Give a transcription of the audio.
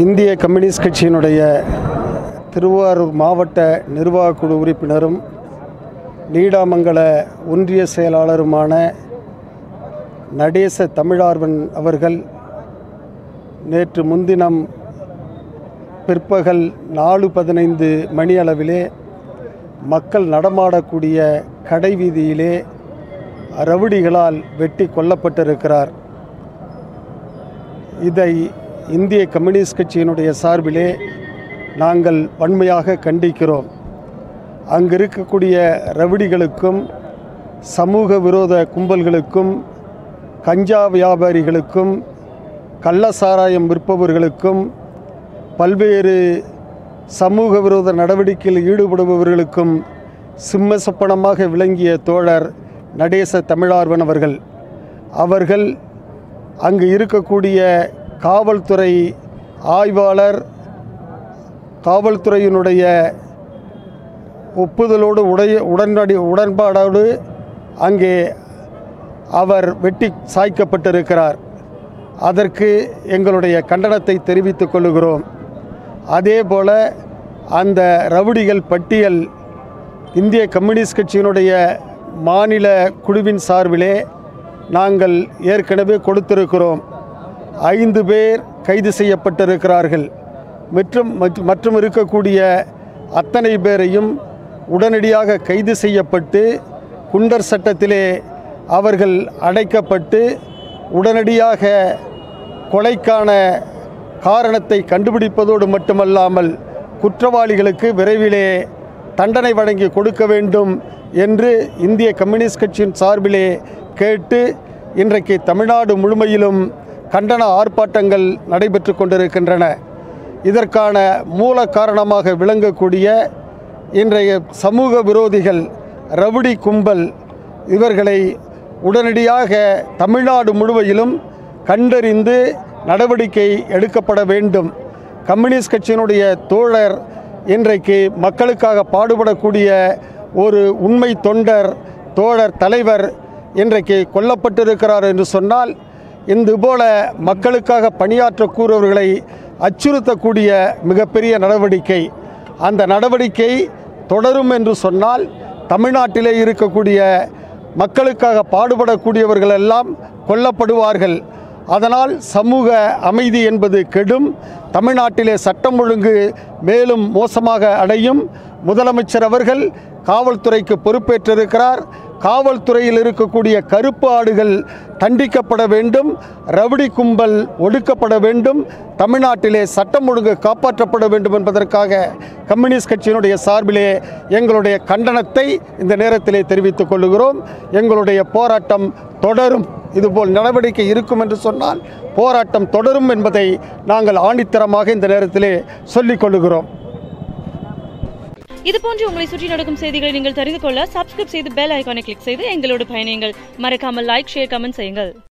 இந்திய கம்யூனிஸ்ட் கட்சியினுடைய திருவாரூர் மாவட்ட நிர்வாக குழு உறுப்பினரும் நீடாமங்கல ஒன்றிய செயலாளருமான நடேச தமிழார்வன் அவர்கள் நேற்று முன்தினம் பிற்பகல் நாலு பதினைந்து மணி அளவிலே மக்கள் நடமாடக்கூடிய கடை வீதியிலே ரவுடிகளால் வெட்டி கொல்லப்பட்டிருக்கிறார். இதை இந்திய கம்யூனிஸ்ட் கட்சியினுடைய சார்பிலே நாங்கள் வன்மையாக கண்டிக்கிறோம். அங்கு இருக்கக்கூடிய ரவுடிகளுக்கும் சமூக விரோத கும்பல்களுக்கும் கஞ்சா வியாபாரிகளுக்கும் கள்ள சாராயம் விற்பவர்களுக்கும் பல்வேறு சமூக விரோத நடவடிக்கையில் ஈடுபடுபவர்களுக்கும் சிம்ம சொப்பனமாக விளங்கிய தோழர் நடேச தமிழார்வன் அவர்கள். அவர்கள் அங்கு இருக்கக்கூடிய காவல்துறை ஆய்வாளர் காவல்துறையினுடைய ஒப்புதலோடு உடைய உடனடி உடன்பாடோடு அங்கே அவர் வெட்டி சாய்க்கப்பட்டிருக்கிறார். அதற்கு எங்களுடைய கண்டனத்தை தெரிவித்துக் கொள்கிறோம் அதே போல அந்த ரவுடிகள் பட்டியல் இந்திய கம்யூனிஸ்ட் கட்சியினுடைய மாநில குழுவின் சார்பிலே நாங்கள் ஏற்கனவே கொடுத்திருக்கிறோம். ஐந்து பேர் கைது செய்யப்பட்டிருக்கிறார்கள். மற்றும் மற்றும் இருக்கக்கூடிய அத்தனை பேரையும் உடனடியாக கைது செய்யப்பட்டு குண்டர் சட்டத்திலே அவர்கள் அடைக்கப்பட்டு உடனடியாக கொலைக்கான காரணத்தை கண்டுபிடிப்பதோடு மட்டுமல்லாமல் குற்றவாளிகளுக்கு விரைவிலே தண்டனை வழங்கி கொடுக்க வேண்டும் என்று இந்திய கம்யூனிஸ்ட் கட்சியின் சார்பிலே கேட்டு இன்றைக்கு தமிழ்நாடு முழுமையிலும் கண்டன ஆர்ப்பாட்டங்கள் நடைபெற்று கொண்டிருக்கின்றன. இதற்கான மூல காரணமாக விளங்கக்கூடிய இன்றைய சமூக விரோதிகள் ரவுடி கும்பல் இவர்களை உடனடியாக தமிழ்நாடு முழுவதிலும் கண்டறிந்து நடவடிக்கை எடுக்கப்பட வேண்டும். கம்யூனிஸ்ட் கட்சியினுடைய தோழர் இன்றைக்கு மக்களுக்காக பாடுபடக்கூடிய ஒரு உண்மை தொண்டர் தோழர் தலைவர் இன்றைக்கு கொல்லப்பட்டிருக்கிறார் என்று சொன்னால் இந்த போல மக்களுக்காக பணியாற்றக்கூறவர்களை அச்சுறுத்தக்கூடிய மிகப்பெரிய நடவடிக்கை. அந்த நடவடிக்கை தொடரும் என்று சொன்னால் தமிழ்நாட்டிலே இருக்கக்கூடிய மக்களுக்காக பாடுபடக்கூடியவர்கள் எல்லாம் கொல்லப்படுவார்கள். அதனால் சமூக அமைதி என்பது கெடும். தமிழ்நாட்டிலே சட்டம் ஒழுங்கு மேலும் மோசமாக அடையும். முதலமைச்சர் அவர்கள் காவல்துறைக்கு பொறுப்பேற்றிருக்கிறார். காவல்துறையில் இருக்கக்கூடிய கருப்பு ஆடுகள் தண்டிக்கப்பட வேண்டும் ரவுடி கும்பல் ஒடுக்கப்பட வேண்டும் தமிழ்நாட்டிலே சட்டம் ஒழுங்கு காப்பாற்றப்பட வேண்டும் என்பதற்காக கம்யூனிஸ்ட் கட்சியினுடைய சார்பிலே எங்களுடைய கண்டனத்தை இந்த நேரத்திலே தெரிவித்துக் கொள்கிறோம் எங்களுடைய போராட்டம் தொடரும். இதுபோல் நடவடிக்கை இருக்கும் என்று சொன்னால் போராட்டம் தொடரும் என்பதை நாங்கள் ஆணித்தரமாக இந்த நேரத்திலே சொல்லிக் கொள்கிறோம் இது போன்று உங்களை சுற்றி நடக்கும் செய்திகளை நீங்கள் தெரிந்து கொள்ள சப்ஸ்கிரைப் செய்து பெல் ஐக்கானை கிளிக் செய்து எங்களோடு பயணியுங்கள். மறக்காமல் லைக் ஷேர் கமெண்ட் செய்யுங்கள்.